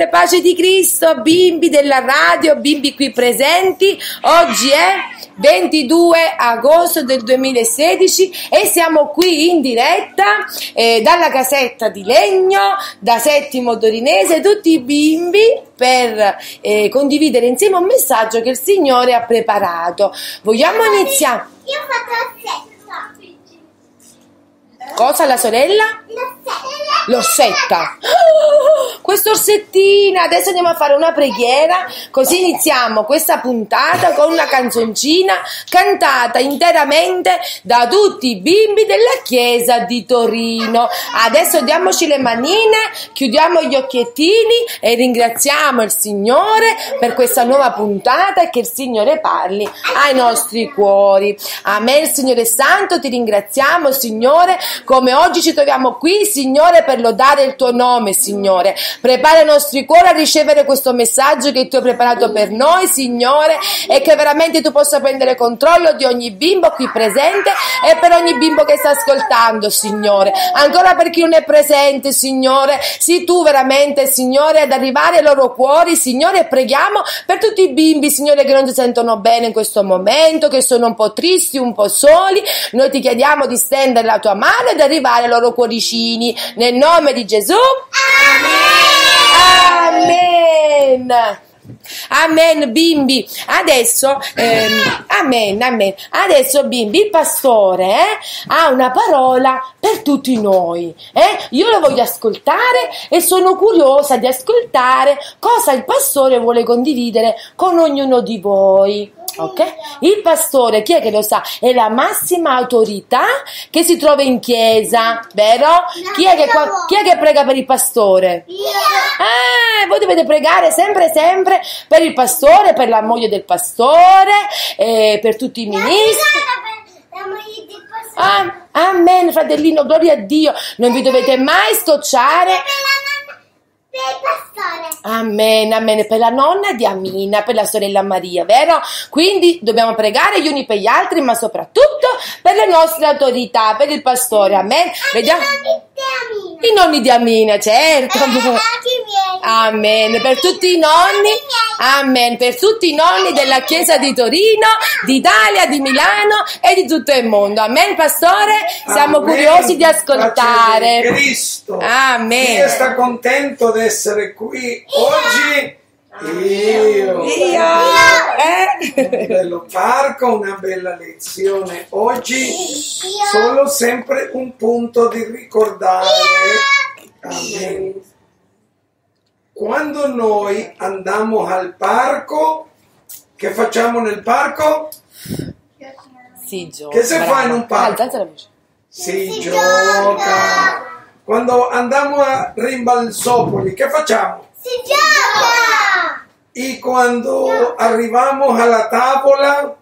Amen, pace di Cristo, bimbi della radio, bimbi qui presenti. Oggi è 22 agosto del 2016 e siamo qui in diretta eh, dalla casetta di legno, da Settimo Torinese, tutti i bimbi per eh, condividere insieme un messaggio che il Signore ha preparato. Vogliamo iniziare? Io fatto il. Cosa la sorella? L'orsetta. Oh, Quest'orsettina, adesso andiamo a fare una preghiera, così iniziamo questa puntata con una canzoncina cantata interamente da tutti i bimbi della chiesa di Torino. Adesso diamoci le manine, chiudiamo gli occhiettini e ringraziamo il Signore per questa nuova puntata e che il Signore parli ai nostri cuori. Amen, Signore Santo, ti ringraziamo, Signore, come oggi ci troviamo qui, Signore, per lodare il tuo nome, Signore. Prepara i nostri cuori a ricevere questo messaggio che tu hai preparato per noi, Signore, e che veramente tu possa prendere controllo di ogni bimbo qui presente e per ogni bimbo che sta ascoltando, Signore. Ancora per chi non è presente, Signore, sii tu veramente, Signore, ad arrivare ai loro cuori, Signore, e preghiamo per tutti i bimbi, Signore, che non si sentono bene in questo momento, che sono un po' tristi, un po' soli. Noi ti chiediamo di stendere la tua mano ed arrivare ai loro cuoricini. Nel nome di Gesù. Amen. Amen, bimbi. Adesso, ehm, amen, amen. Adesso, bimbi, il pastore eh, ha una parola per tutti noi. eh. Io lo voglio ascoltare e sono curiosa di ascoltare cosa il pastore vuole condividere con ognuno di voi. Ok? Il pastore, chi è che lo sa? È la massima autorità che si trova in chiesa, vero? Chi è che, chi è che prega per il pastore? Io. Ah, voi dovete pregare sempre, sempre per il pastore, per la moglie del pastore, eh, per tutti i ministri. Ah, amen, fratellino, gloria a Dio. Non vi dovete mai scocciare. Per pastore. Amen, amen, per la nonna di Amina, per la sorella Maria, vero? Quindi dobbiamo pregare gli uni per gli altri, ma soprattutto per le nostre autorità, per il pastore, amen. Vediamo. I nonni di Amina. I nonni di Amina, certo. Eh, anche i miei. Amen, per tutti i nonni, amen, per tutti i nonni della Chiesa di Torino, d'Italia, di Milano e di tutto il mondo. Amen, pastore, siamo Amen. curiosi di ascoltare. Cristo. Amen. Chi sta contento di essere qui oggi? Io. Io, eh? bello parco, una bella lezione. Oggi solo sempre un punto di ricordare. Amen. Quando noi andiamo al parco, che facciamo nel parco? Sì, Gio. Che si fa in un parco? La voce. Si, Si gioca. gioca. Quando andiamo a Rimbalzopoli, che facciamo? Si gioca. E quando arriviamo alla tavola,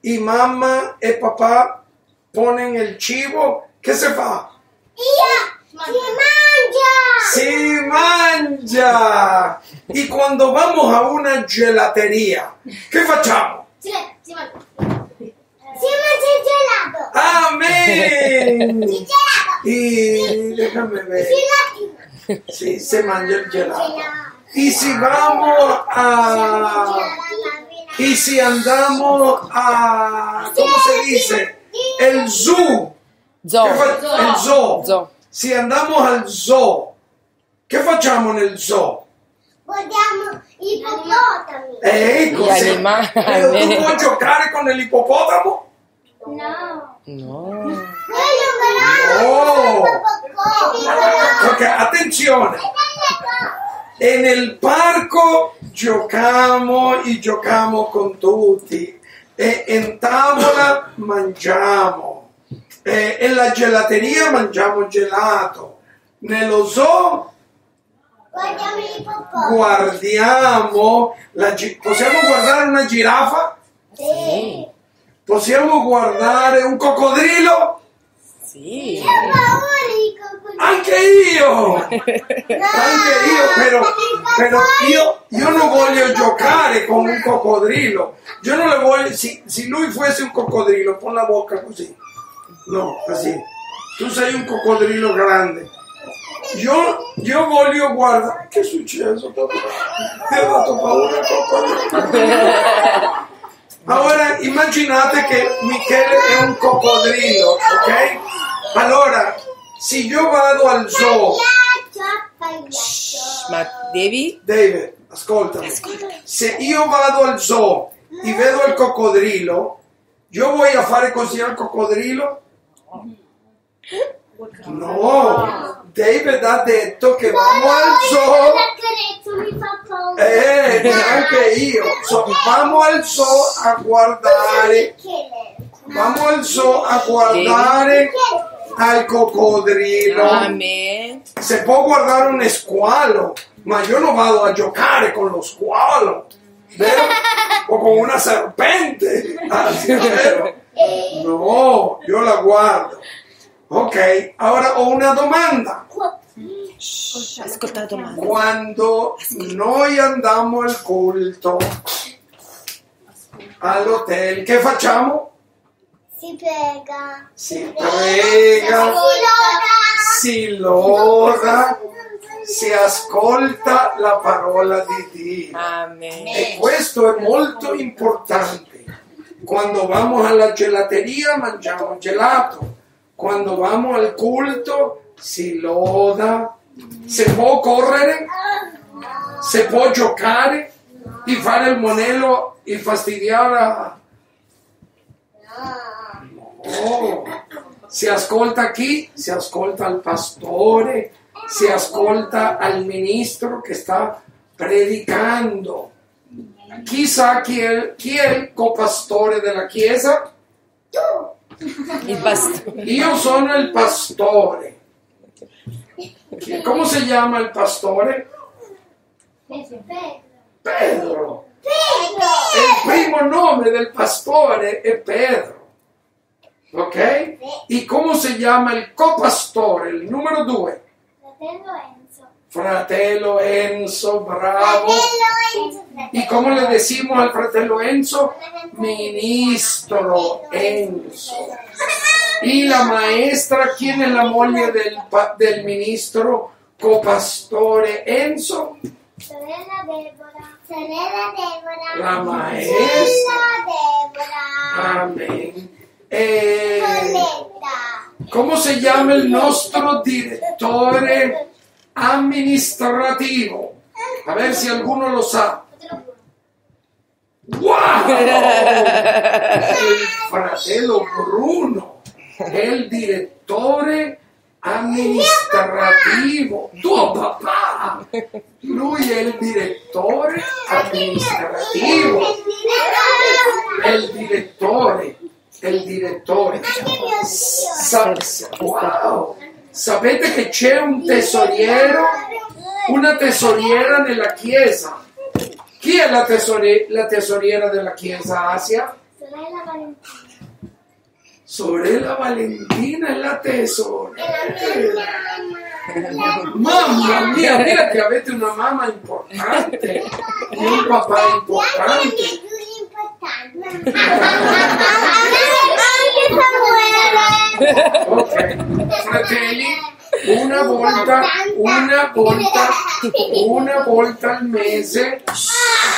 i mamma e papà pongono il cibo, che si fa? Io. Si mangia. Si mangia! E quando vamo a una gelateria, che facciamo? Si mangia. Si mangia il gelato. Amen! Il gelato. E déjame ver. Si latino. Sì, si mangia il gelato. E si vamo a... Y si andamos a, ¿cómo se dice? El zoo. Zoo. Il zoo. Zoo. Si andiamo al zoo, che facciamo nel zoo? I ippopotami. Eh, cos'è? Gli animali. Eh, tu puoi giocare con l'ippopotamo? No. No. Oh. no. Ok, attenzione. E nel parco giochiamo e giochiamo con tutti. E in tavola mangiamo. E in la gelateria mangiamo gelato. Nello zoo Guardiamo guardiamo la gi- possiamo guardare una giraffa? Sì. Possiamo guardare un coccodrillo? Sì. Anche io! Anche io, però, però io, io non voglio giocare con un coccodrillo. Io non le voglio. Se, se lui fosse un coccodrillo, con la bocca così. No, così. Tu sei un coccodrillo grande. io, io voglio guardare. Che è successo? papà? Ti ha dato paura papà? Ora immaginate che Michele è un coccodrillo, ok? Allora, se io vado al zoo, Ma devi? David, ascoltami, se io vado al zoo e vedo il coccodrillo, io voglio fare così al coccodrillo? No, David ha detto che vamo al zoo. Eh, anche io. So, vamo al zoo a guardare. Vamo al zoo a guardare al coccodrillo. Amen. Se può guardare un squalo, ma io non vado a giocare con lo squalo. Vero? O con una serpente. Ah, vero? No, io la guardo. Ok, ora ho una domanda. Ascolta la domanda. Quando noi andiamo al culto, all'hotel, che facciamo? Si prega. Si prega, si loda, si ascolta la parola di Dio. Amen. E questo è molto importante. Quando vamos alla gelateria mangiamo gelato, quando vamos al culto si loda, si può correre, si può giocare e fare il monello e fastidiare. a- No, si ascolta chi? Si ascolta il pastore, si ascolta al ministro che sta predicando. Chi sa chi è, chi è il copastore della chiesa? Io sono il pastore. Come si chiama il pastore? Pedro. Il primo nome del pastore è Pedro. Ok? E come si chiama il copastore? Il numero due. Fratello Enzo, bravo. E come le decimos al fratello Enzo? Ministro Enzo. Y la maestra, ¿quién es la moglie del, del ministro copastore Enzo? Sorella Deborah. Sorella Deborah. La maestra. Sorella Deborah. Amen. Eh, Coletta. come si chiama il nostro direttore amministrativo? A ver se alguno lo sa. ¡Wow! Il fratello Bruno è il direttore amministrativo. Tuo papà! Lui è il direttore amministrativo. È il direttore. Direttore. Sa- wow! Sapete che c'è un tesoriero, una tesoriera nella chiesa. Chi è la, tesori- la tesoriera della chiesa Asia? Sorella Valentina. Sorella Valentina è la tesoriera. Mamma. Mamma mia, mira che avete una mamma importante e un papà importante. Samuele. Ok, fratelli, una volta, una volta, una volta al mese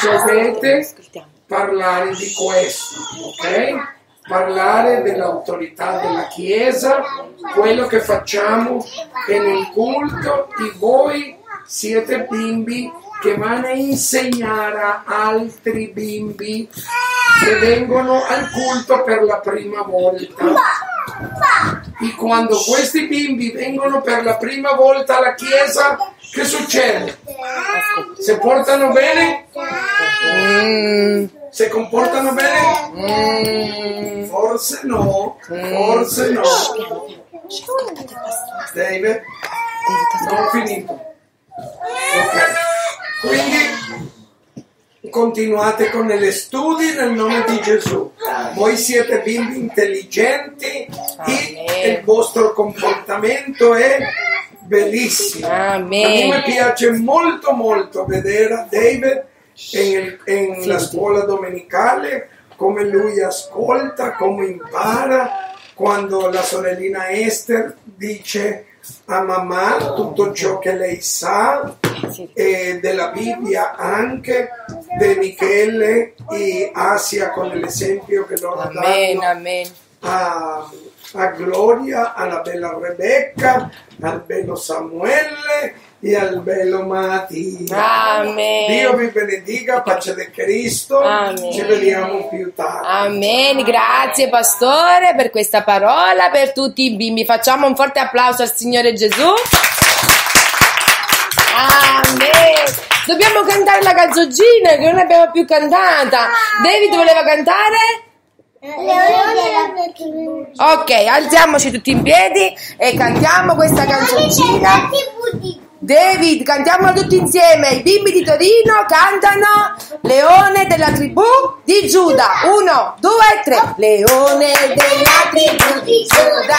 dovete parlare di questo, ok? Parlare dell'autorità della Chiesa, quello che facciamo che nel culto e voi siete bimbi che vanno a insegnare a altri bimbi che vengono al culto per la prima volta. E quando questi bimbi vengono per la prima volta alla chiesa, che succede? Se portano bene? Mm, Se comportano bene? mm. Forse no, forse no. David, non ho finito. Ok, quindi continuate con gli studi nel nome di Gesù. Voi siete bimbi intelligenti e il vostro comportamento è bellissimo. A me piace molto molto vedere David in, in la scuola domenicale come lui ascolta, come impara quando la sorellina Esther dice a mamma tutto ciò che lei sa Sì. e della Bibbia anche di Michele e Asia con l'esempio che loro Amen, danno amen. a, a Gloria, alla bella Rebecca, al bello Samuele e al bello Mattia. Amen. Dio vi benedica, pace di Cristo, Amen. ci vediamo più tardi. Amen, grazie pastore per questa parola per tutti i bimbi. Facciamo un forte applauso al Signore Gesù. Amen. Dobbiamo cantare la canzoncina che non abbiamo più cantata. David voleva cantare? Ok, alziamoci tutti in piedi e cantiamo questa canzoncina. David, cantiamola tutti insieme. I bimbi di Torino cantano Leone della tribù di Giuda. Uno, due, tre. Leone della tribù di Giuda.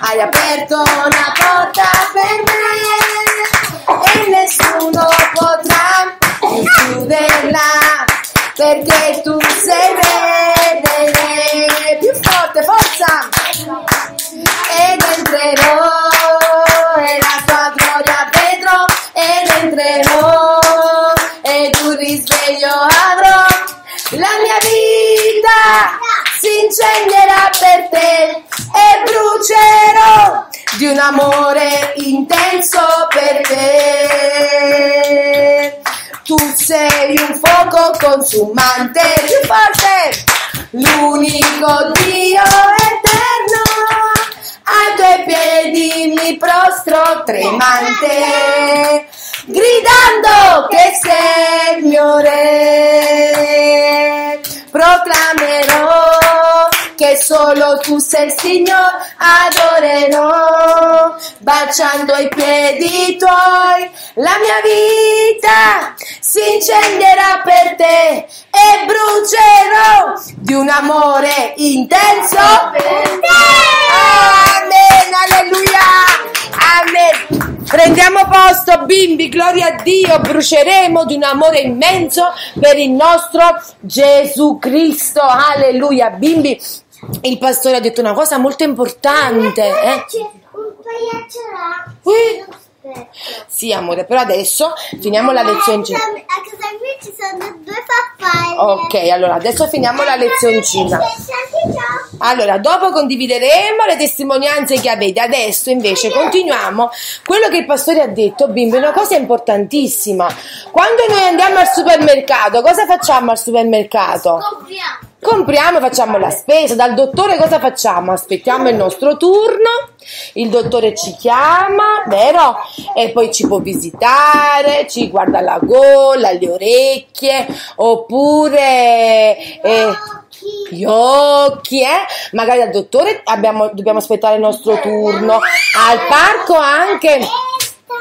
Hai aperto una porta consumante. Più forte! L'unico Dio eterno. Ai tuoi piedi mi prostro tremante, gridando che sei il mio re. Proclamerò che solo tu sei Signore, adorerò, baciando i piedi tuoi, la mia vita si incendierà per te e brucerò di un amore intenso per te. Amen, alleluia, amen. Prendiamo posto, bimbi, gloria a Dio, bruceremo di un amore immenso per il nostro Gesù Cristo, alleluia, bimbi. Il pastore ha detto una cosa molto importante, eh? Un pagliaccio là. Eh? Sì, amore, però adesso finiamo la lezioncina. A casa mia ci sono due farfalle. Ok, allora adesso finiamo la lezioncina. Allora, dopo condivideremo le testimonianze che avete. Adesso invece continuiamo quello che il pastore ha detto, bimbi, è una cosa importantissima. Quando noi andiamo al supermercato, cosa facciamo al supermercato? Compriamo. Compriamo, facciamo la spesa, dal dottore cosa facciamo? Aspettiamo il nostro turno, il dottore ci chiama, vero? E poi ci può visitare, ci guarda la gola, le orecchie, oppure eh, gli occhi, eh? Magari al dottore abbiamo- dobbiamo aspettare il nostro turno, al parco anche.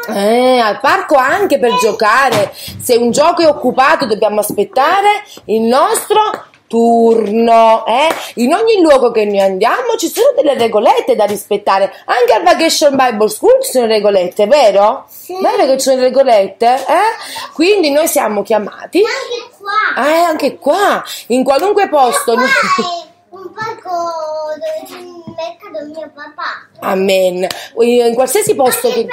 Eh, al parco anche per giocare. Se un gioco è occupato dobbiamo aspettare il nostro turno. Eh? In ogni luogo che noi andiamo ci sono delle regolette da rispettare. Anche al Vacation Bible School ci sono regolette, vero? Sì. Vero che ci sono regolette? Eh? Quindi noi siamo chiamati. Anche qua. Ah, eh, anche qua, in qualunque posto. Qua è un parco dove c'è il mercato mio papà. Amen. In qualsiasi posto che...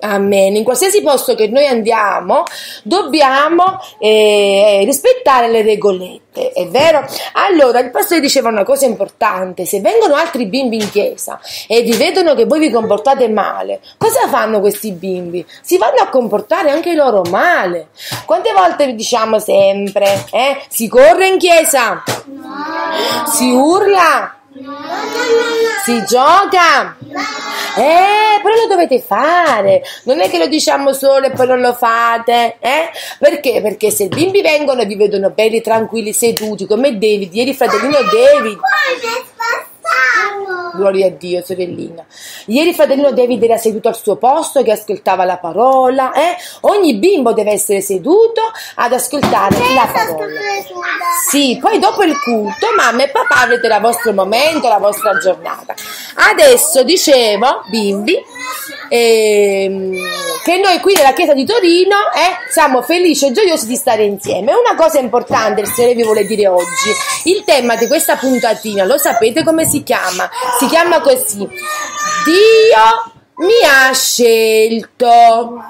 Amen. In qualsiasi posto che noi andiamo, dobbiamo eh, rispettare le regolette, è vero? Allora, il pastore diceva una cosa importante: se vengono altri bimbi in chiesa e vi vedono che voi vi comportate male, cosa fanno questi bimbi? Si vanno a comportare anche loro male. Quante volte vi diciamo sempre, eh? Si corre in chiesa, si urla, si gioca. Eh, però lo dovete fare. Non è che lo diciamo solo e poi non lo fate, eh? Perché? Perché se i bimbi vengono e vi vedono belli, tranquilli, seduti, come David, ieri fratellino David, Gloria a Dio, sorellina. Ieri fratellino David era seduto al suo posto che ascoltava la parola. Eh? Ogni bimbo deve essere seduto ad ascoltare la parola. Sì, poi dopo il culto, mamma e papà avrete il vostro momento, la vostra giornata. Adesso dicevo, bimbi, ehm, che noi qui nella chiesa di Torino eh, siamo felici e gioiosi di stare insieme. Una cosa importante il Signore vi vuole dire oggi, il tema di questa puntatina, lo sapete come si chiama? Si chiama così, Dio mi ha scelto.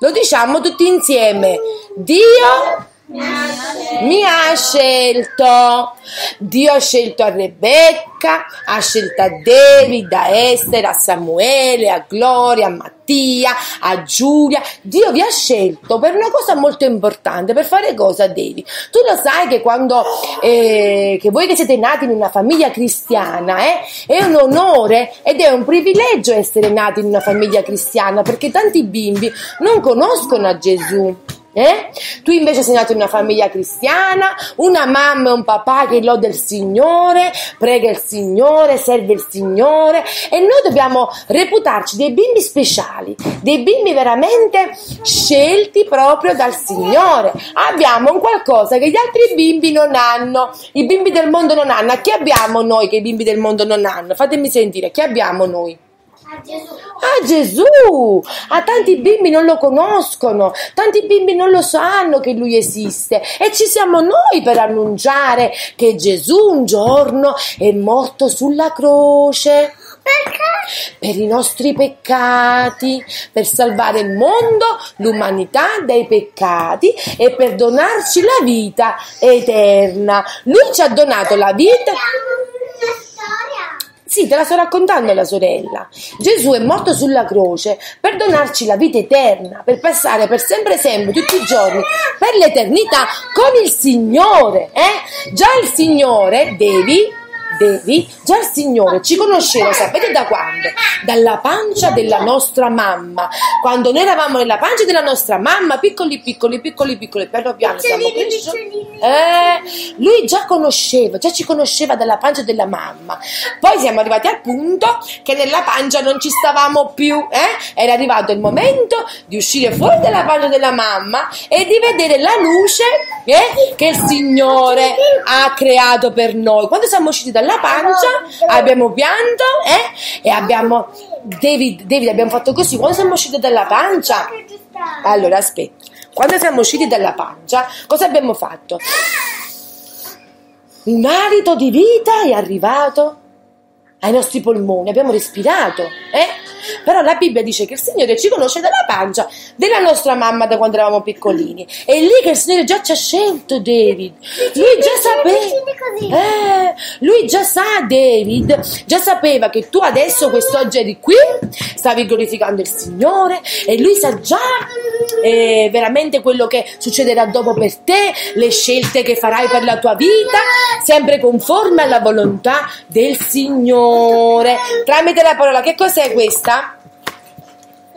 Lo diciamo tutti insieme, Dio mi ha scelto. Dio ha scelto a Rebecca, ha scelto a David, a Esther, a Samuele, a Gloria, a Mattia, a Giulia. Dio vi ha scelto per una cosa molto importante. Per fare cosa, David? Tu lo sai che quando eh, che voi che siete nati in una famiglia cristiana eh, è un onore ed è un privilegio essere nati in una famiglia cristiana perché tanti bimbi non conoscono a Gesù. Eh? Tu invece sei nato in una famiglia cristiana, una mamma e un papà che lode il Signore, prega il Signore, serve il Signore e noi dobbiamo reputarci dei bimbi speciali, dei bimbi veramente scelti proprio dal Signore. Abbiamo un qualcosa che gli altri bimbi non hanno, i bimbi del mondo non hanno. A chi abbiamo noi che i bimbi del mondo non hanno? Fatemi sentire, chi abbiamo noi? A Gesù. Ah Gesù! Ah, tanti bimbi non lo conoscono, tanti bimbi non lo sanno che lui esiste e ci siamo noi per annunciare che Gesù un giorno è morto sulla croce. Perché? Per i nostri peccati, per salvare il mondo, l'umanità dai peccati e per donarci la vita eterna. Lui ci ha donato la vita. Sì, te la sto raccontando la sorella. Gesù è morto sulla croce per donarci la vita eterna, per passare per sempre e sempre, tutti i giorni, per l'eternità con il Signore. Eh? Già il Signore devi, devi, già il Signore ci conosceva, sapete da quando? Dalla pancia della nostra mamma. Quando noi eravamo nella pancia della nostra mamma, piccoli, piccoli, piccoli, piccoli, piano piano siamo cresciuti. Eh, lui già conosceva, già ci conosceva dalla pancia della mamma. Poi siamo arrivati al punto che nella pancia non ci stavamo più, eh? Era arrivato il momento di uscire fuori dalla pancia della mamma e di vedere la luce eh, che il Signore ha creato per noi. Quando siamo usciti dalla pancia abbiamo pianto eh? e abbiamo David, David abbiamo fatto così. Quando siamo usciti dalla pancia allora, aspetta. Quando siamo usciti dalla pancia, cosa abbiamo fatto? Un alito di vita è arrivato ai nostri polmoni, abbiamo respirato, eh? Però la Bibbia dice che il Signore ci conosce dalla pancia della nostra mamma da quando eravamo piccolini. È lì che il Signore già ci ha scelto, David. Lui già sapeva. Eh, lui già sa, David, già sapeva che tu adesso quest'oggi eri qui, stavi glorificando il Signore e lui sa già eh, veramente quello che succederà dopo per te, le scelte che farai per la tua vita, sempre conforme alla volontà del Signore. Tramite la parola, che cos'è questa?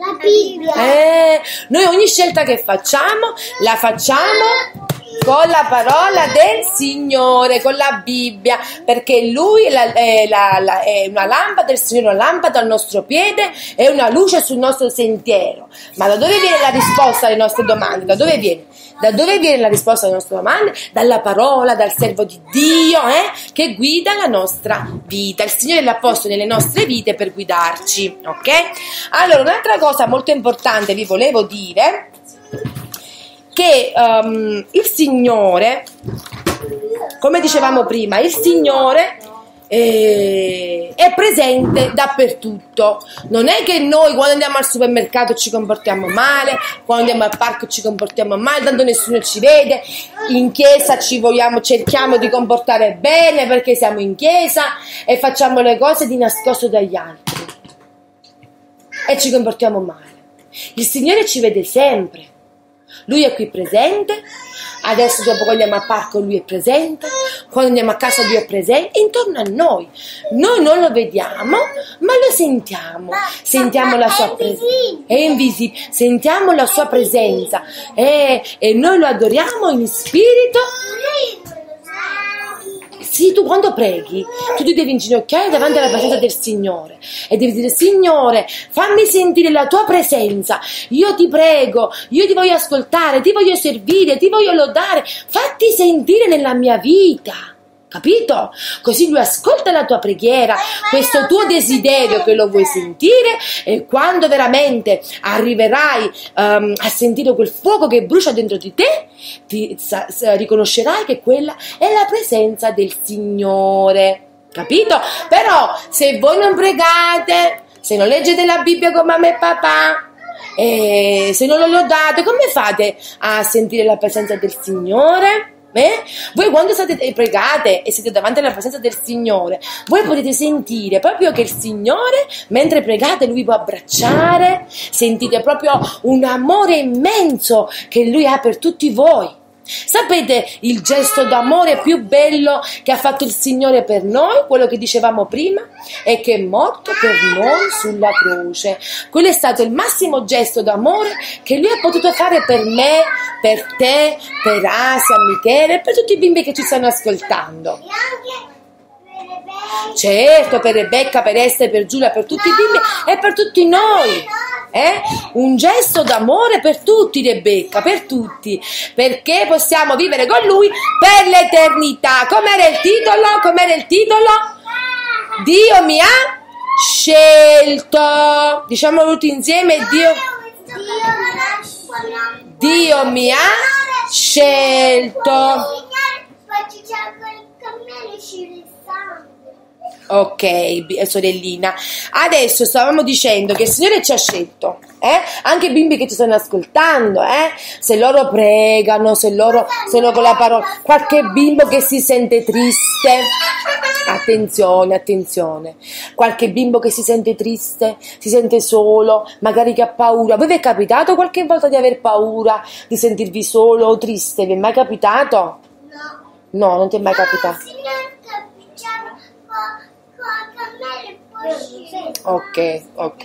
La Bibbia. Eh, noi ogni scelta che facciamo la facciamo con la parola del Signore, con la Bibbia, perché Lui è, la- è la- la- è una lampada del Signore, una lampada al nostro piede e una luce sul nostro sentiero. Ma da dove viene la risposta alle nostre domande? Da dove viene? Da dove viene la risposta alle nostre domande? Dalla parola, dal servo di Dio, eh, che guida la nostra vita. Il Signore l'ha posto nelle nostre vite per guidarci, ok? Allora, un'altra cosa molto importante vi volevo dire che ehm, il Signore, come dicevamo prima, il Signore eh, è presente dappertutto. Non è che noi quando andiamo al supermercato ci comportiamo male, quando andiamo al parco ci comportiamo male, tanto nessuno ci vede. In chiesa ci vogliamo, cerchiamo di comportare bene perché siamo in chiesa e facciamo le cose di nascosto dagli altri. E ci comportiamo male. Il Signore ci vede sempre. Lui è qui presente, adesso dopo quando andiamo al parco lui è presente, quando andiamo a casa lui è presente, è intorno a noi. Noi non lo vediamo, ma lo sentiamo. Sentiamo la sua presenza. È invisibile, sentiamo la sua presenza e, e noi lo adoriamo in spirito. Sì, tu quando preghi, tu ti devi inginocchiare davanti alla presenza del Signore e devi dire, Signore, fammi sentire la tua presenza. Io ti prego, io ti voglio ascoltare, ti voglio servire, ti voglio lodare. Fatti sentire nella mia vita. Capito? Così lui ascolta la tua preghiera, questo tuo desiderio che lo vuoi sentire e quando veramente arriverai ehm, a sentire quel fuoco che brucia dentro di te, ti, sa- sa- riconoscerai che quella è la presenza del Signore. Capito? Però se voi non pregate, se non leggete la Bibbia con mamma e papà, e se non lo lodate, come fate a sentire la presenza del Signore? Eh? Voi quando state pregate e siete davanti alla presenza del Signore, voi potete sentire proprio che il Signore, mentre pregate, Lui può abbracciare, sentite proprio un amore immenso che Lui ha per tutti voi. Sapete il gesto d'amore più bello che ha fatto il Signore per noi? Quello che dicevamo prima? È che è morto per noi sulla croce. Quello è stato il massimo gesto d'amore che Lui ha potuto fare per me, per te, per Asia, Michele e per tutti i bimbi che ci stanno ascoltando. Certo, per Rebecca, per Esther, per Giulia, per tutti i bimbi e per tutti noi. Eh? Un gesto d'amore per tutti, Rebecca, per tutti, perché possiamo vivere con lui per l'eternità. Com'era il titolo? Com'era il titolo? Dio mi ha scelto. Diciamolo tutti insieme, Dio, Dio mi ha scelto. Ok, bi- sorellina. Adesso stavamo dicendo che il Signore ci ha scelto, eh? Anche i bimbi che ci stanno ascoltando, eh? Se loro pregano, se loro sono con la parola, qualche bimbo che si sente triste. Attenzione, attenzione. Qualche bimbo che si sente triste, si sente solo, magari che ha paura. Voi vi è capitato qualche volta di aver paura, di sentirvi solo o triste? Vi è mai capitato? No, non ti è mai capitato. Ok, ok.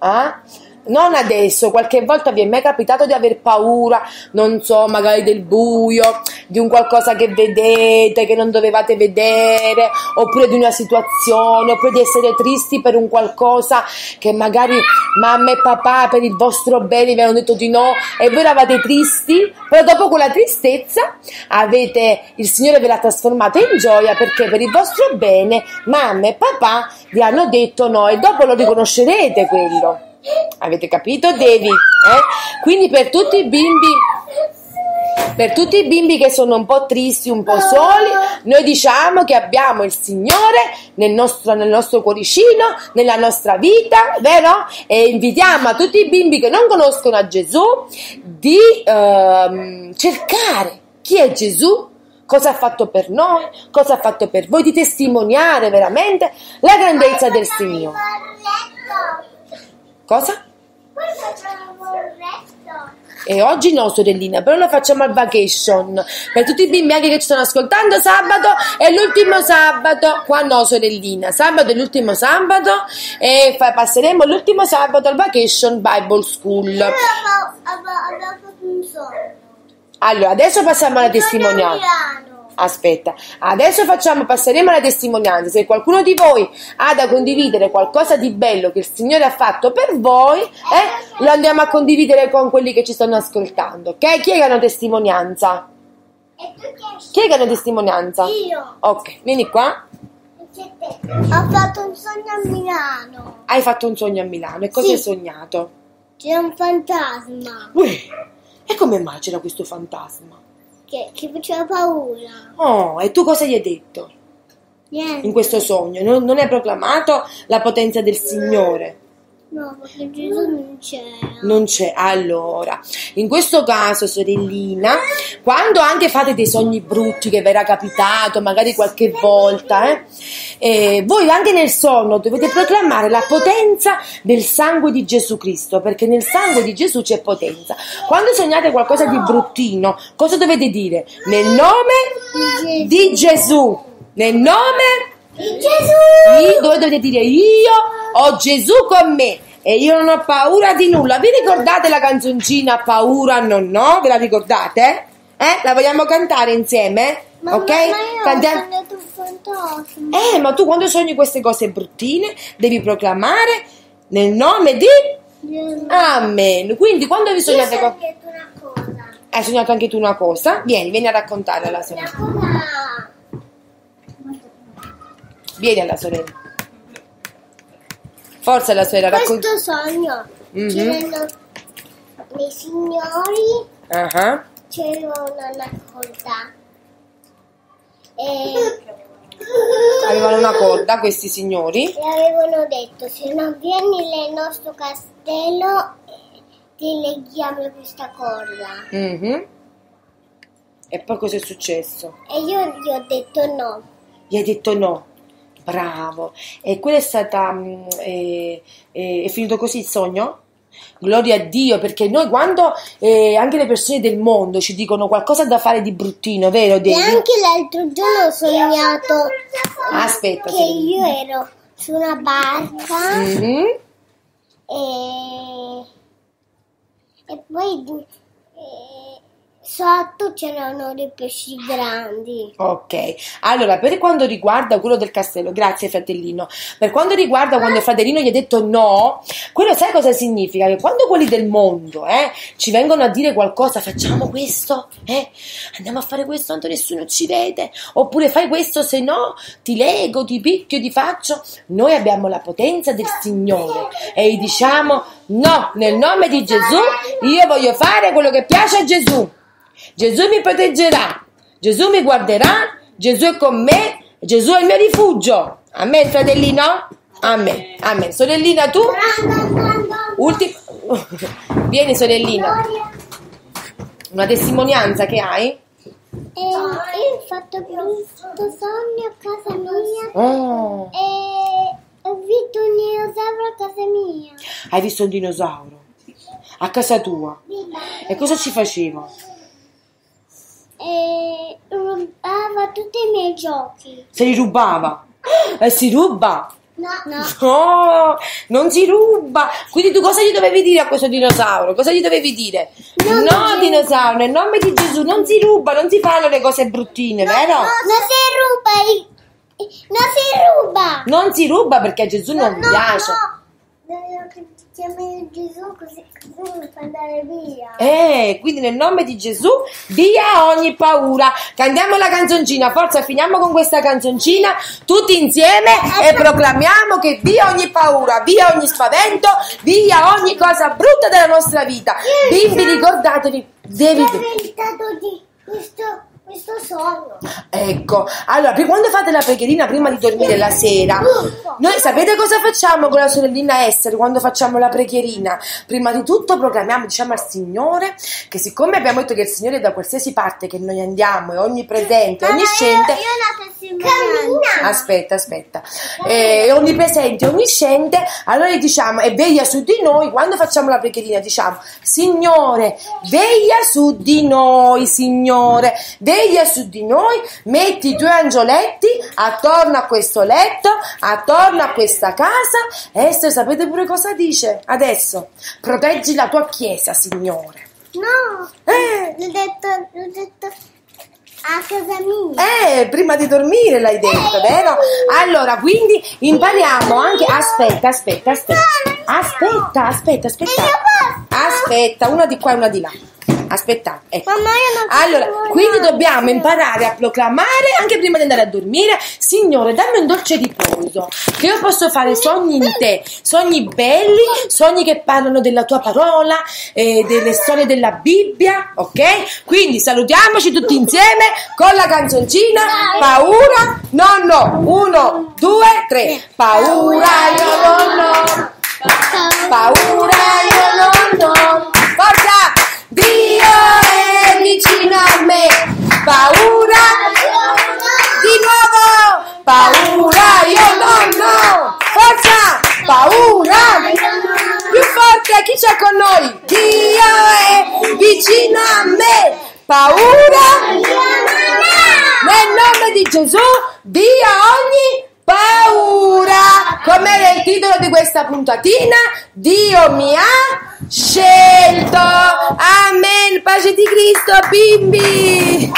Ah? Non adesso, qualche volta vi è mai capitato di aver paura, non so, magari del buio, di un qualcosa che vedete, che non dovevate vedere, oppure di una situazione, oppure di essere tristi per un qualcosa che magari mamma e papà per il vostro bene vi hanno detto di no e voi eravate tristi, però dopo quella tristezza avete, il Signore ve l'ha trasformata in gioia perché per il vostro bene mamma e papà vi hanno detto no e dopo lo riconoscerete quello. Avete capito, David? Eh? Quindi per tutti i bimbi, per tutti i bimbi che sono un po' tristi, un po' soli, noi diciamo che abbiamo il Signore nel nostro, nel nostro cuoricino, nella nostra vita, vero? E invitiamo a tutti i bimbi che non conoscono a Gesù di ehm, cercare chi è Gesù cosa ha fatto per noi, cosa ha fatto per voi, di testimoniare veramente la grandezza del Signore. Cosa? E oggi no, sorellina, però lo facciamo al vacation. Per tutti i bimbi anche che ci stanno ascoltando, sabato è l'ultimo sabato. Qua no, sorellina, sabato è l'ultimo sabato e fa- passeremo l'ultimo sabato al vacation Bible School. Allora, adesso passiamo alla testimonianza. Aspetta, adesso facciamo, passeremo alla testimonianza. Se qualcuno di voi ha da condividere qualcosa di bello che il Signore ha fatto per voi, eh, lo andiamo a condividere con quelli che ci stanno ascoltando, ok? Chi è che ha una testimonianza? Chi è che ha una testimonianza? Io. Ok, vieni qua. Ho fatto un sogno a Milano. Hai fatto un sogno a Milano e cosa Sì. hai sognato? C'è un fantasma Uè, e come mai c'era questo fantasma? Che, che faceva paura. Oh, e tu cosa gli hai detto Niente. in questo sogno? Non, non hai proclamato la potenza del Signore? No, perché Gesù non c'era. Non c'è. Allora, in questo caso, sorellina, quando anche fate dei sogni brutti che vi era capitato, magari qualche volta, eh, eh, voi anche nel sonno dovete proclamare la potenza del sangue di Gesù Cristo, perché nel sangue di Gesù c'è potenza. Quando sognate qualcosa di bruttino, cosa dovete dire? Nel nome di Gesù. Nel nome Di Gesù! dove dovete dire io ho Gesù con me e io non ho paura di nulla. Vi ricordate la canzoncina Paura non no? Ve la ricordate? Eh? La vogliamo cantare insieme? Ma, ok? Cantiamo-. Eh, ma tu quando sogni queste cose bruttine devi proclamare nel nome di Gesù. Amen. Quindi quando vi sognate ho co- sognato una cosa. hai sognato anche tu una cosa? Vieni, vieni a raccontare la Una sorella. cosa Vieni alla sorella. Forza la sorella, racconta. Questo sogno Mhm. c'erano dei signori, Ah, c'era una corda. E, Avevano una corda questi signori. e avevano detto se non vieni nel nostro castello ti leghiamo questa corda. Mhm. E poi cosa è successo? E io gli ho detto no. Gli hai detto no. Bravo. E quella è stata... mm, eh, eh, è finito così il sogno? Gloria a Dio, perché noi quando eh, anche le persone del mondo ci dicono qualcosa da fare di bruttino, vero E Devi? anche l'altro giorno ho sognato Aspetta, che io ero su una barca Mhm. e, e poi eh, sotto c'erano dei pesci grandi. Ok, allora per quanto riguarda quello del castello, grazie fratellino, per quanto riguarda quando il fratellino gli ha detto no, quello sai cosa significa? Che quando quelli del mondo eh, ci vengono a dire qualcosa, facciamo questo, eh, andiamo a fare questo tanto nessuno ci vede, oppure fai questo se no ti lego, ti picchio, ti faccio, noi abbiamo la potenza del Signore e gli diciamo no, nel nome di Gesù io voglio fare quello che piace a Gesù. Gesù mi proteggerà, Gesù mi guarderà, Gesù è con me, Gesù è il mio rifugio. Amen, fratellino? Amen, amen. Sorellina, tu? Ultima... Vieni, sorellina. Una testimonianza che hai? E io ho fatto questo sogno a casa mia Oh, e ho visto un dinosauro a casa mia. hai visto un dinosauro? A casa tua? E cosa ci faceva? E rubava tutti i miei giochi. Se li rubava? E si ruba? No, no. No, non si ruba. Quindi tu cosa gli dovevi dire a questo dinosauro? Cosa gli dovevi dire? Non no, dinosauro, nel nome di Gesù non si ruba, non si fanno le cose bruttine, vero? Non si ruba, non si ruba. Non si ruba perché a Gesù non piace. Voglio che ti chiami Gesù così, così mi fa andare via. Eh, quindi nel nome di Gesù via ogni paura. Cantiamo la canzoncina, forza, finiamo con questa canzoncina tutti insieme e proclamiamo che via ogni paura, via ogni spavento, via ogni cosa brutta della nostra vita. Bimbi, ricordatevi, devi... Questo, questo sogno. Ecco, allora, quando fate la preghierina prima di dormire la sera, noi sapete cosa facciamo con la sorellina Esther quando facciamo la preghierina? Prima di tutto proclamiamo, diciamo al Signore che siccome abbiamo detto che il Signore è da qualsiasi parte che noi andiamo, è onnipresente, onnisciente, Cammina. Aspetta, aspetta. Eh, È onnipresente, onnisciente. Allora diciamo, e veglia su di noi. Quando facciamo la preghierina, diciamo, Signore, veglia su di noi, Signore, veglia su di noi. Metti i tuoi angioletti attorno a questo letto, attorno a questa casa. Esther, sapete pure cosa dice? Adesso, proteggi la tua chiesa, Signore. No, Eh, l'ho detto, l'ho detto a casa mia. Eh, prima di dormire l'hai detto, vero? Allora, quindi impariamo anche. Aspetta, aspetta, aspetta. Aspetta, aspetta, aspetta. Aspetta, una di qua e una di là. Aspetta, ecco. Allora, quindi dobbiamo imparare a proclamare anche prima di andare a dormire, Signore, dammi un dolce riposo, che io posso fare sogni in te, sogni belli, sogni che parlano della tua parola, eh, delle storie della Bibbia, ok? Quindi salutiamoci tutti insieme con la canzoncina Paura, no, no, uno, due, tre, paura io non ho. Paura io non ho, forza! Dio è vicino a me, paura di nuovo, paura io non ho, forza! Paura! Più forte, chi c'è con noi? Dio è vicino a me, paura! Nel nome di Gesù, via ogni paura. Com'era il titolo di questa puntatina? Dio mi ha scelto. Amen. Pace di Cristo, bimbi.